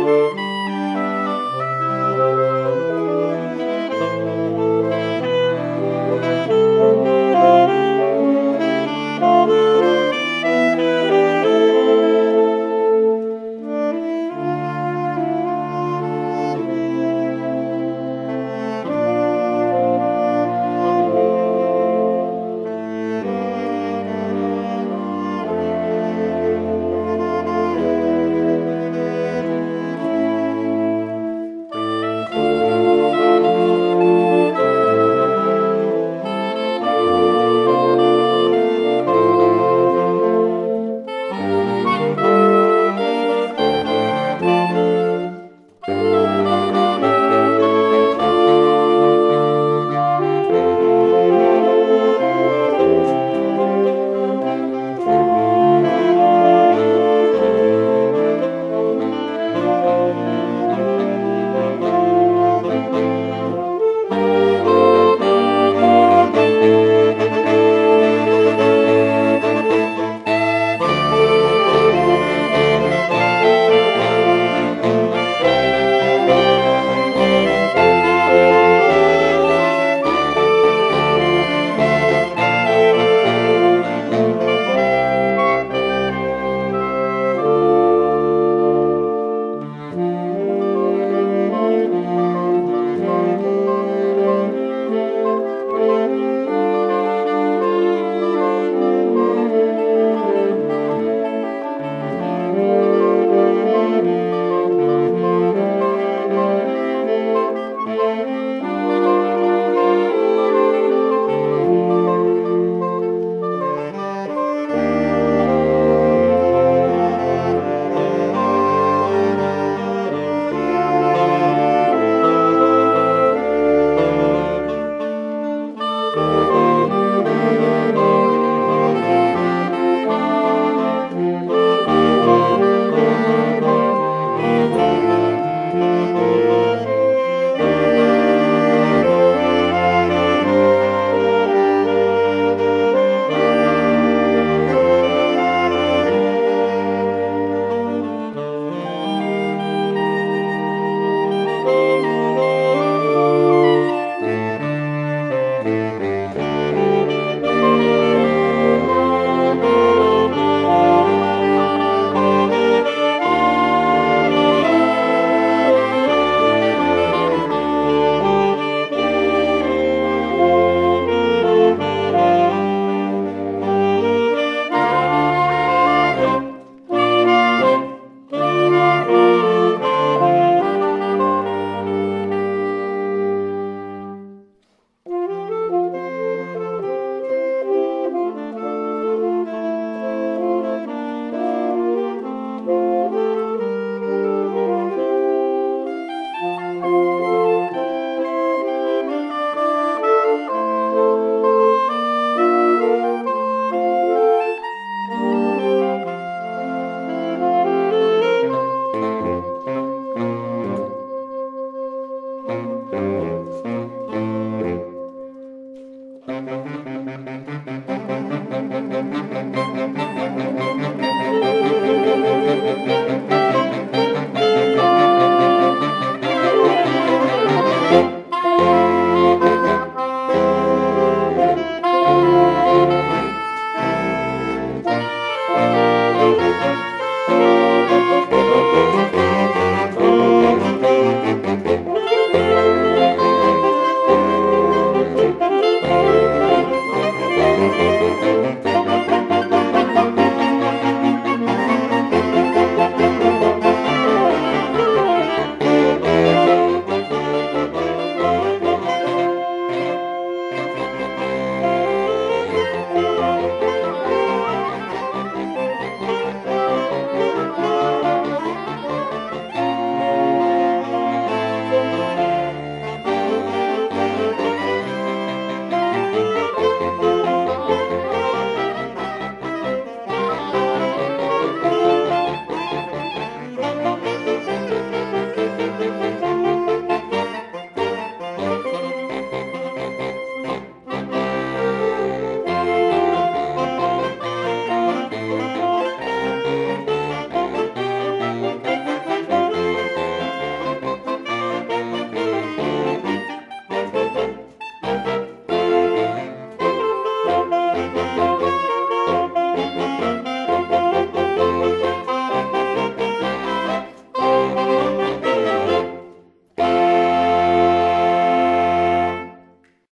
Música